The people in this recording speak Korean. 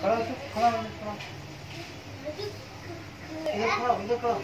가라, 쭉 가라, 가라. 이거 가, 이거 가.